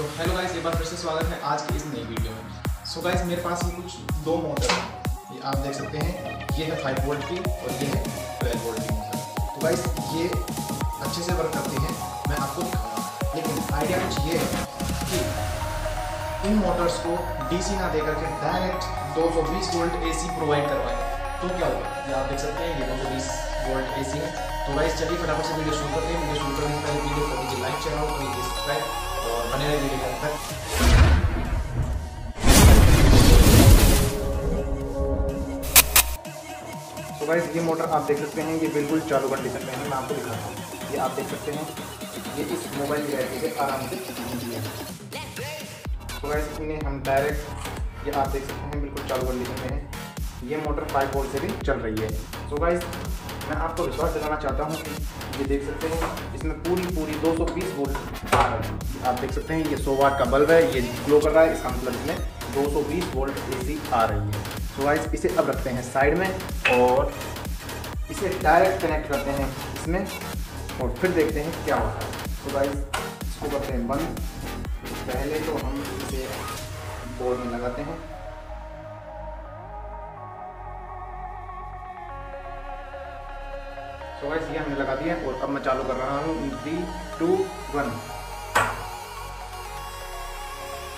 So hello guys एक बार फिर से स्वागत है आज की इस नई वीडियो में। सो so गाइस मेरे पास ये कुछ दो मोटर हैं। ये आप देख सकते हैं, ये है फाइव वोल्ट की और ये है 12 वोल्ट की मोटर तो गाइस ये अच्छे से वर्क करती हैं, मैं आपको दिखाऊँगा। लेकिन आइडिया कुछ ये है कि इन मोटर्स को डीसी ना देकर के डायरेक्ट 220 वोल्ट एसी प्रोवाइड करवाएँ। तो क्या होगा? ये आप देख सकते हैं, ये 220 वोल्ट एसी है। तो गाइस चलिए फटाफट से वीडियो शुरू करते हैं। वीडियो शुरू करने से पहले वीडियो बने रहे वीडियो के तो गाइस ये मोटर आप देख सकते हैं, ये बिल्कुल चालू कंडीशन में है, मैं आपको दिखाता हूँ। ये आप देख सकते हैं, ये इस मोबाइल की बैटरी से आराम से तो गाइस इन्हें हम डायरेक्ट ये आप देख सकते हैं, बिल्कुल चालू कंडीशन में है। ये मोटर फाइव वोल्ट से भी चल रही है। तो गाइस मैं आपको विश्वास दिलाना चाहता हूँ कि ये देख सकते हैं, इसमें पूरी पूरी 220 वोल्ट आ रहा है। आप देख सकते हैं, ये 100 वाट का बल्ब है, ये ग्लो कर रहा है, इसका मतलब इसमें 220 वोल्ट एसी आ रही है। तो गाइस इसे अब रखते हैं साइड में और इसे डायरेक्ट कनेक्ट करते हैं इसमें और फिर देखते हैं क्या होता है। तो गाइस इसको करते हैं बंद। पहले तो हम इसे बोर्ड में लगाते हैं। तो गाइस ये हमने लगा दिया और अब मैं चालू कर रहा हूँ थ्री टू वन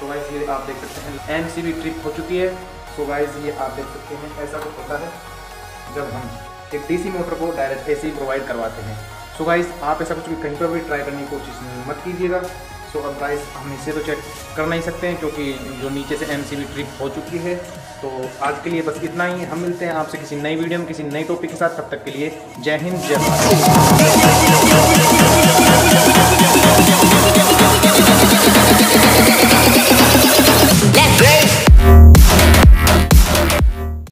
तो गाइस ये आप देख सकते हैं एम सी बी ट्रिप हो चुकी है। सो गाइस ये आप देख सकते हैं, ऐसा कुछ होता है जब हम एक डीसी मोटर को डायरेक्ट एसी प्रोवाइड करवाते हैं। सो so गाइस आप ऐसा कुछ भी कहीं पर भी ट्राई करने की कोशिश मत कीजिएगा। सो अब गाइस हम इसे तो चेक कर नहीं सकते हैं क्योंकि जो नीचे से एम ट्रिप हो चुकी है। तो आज के लिए बस इतना ही। हम मिलते हैं आपसे किसी नई वीडियो में, किसी नई टॉपिक के साथ। तब तक के लिए जय हिंद, जय भारत।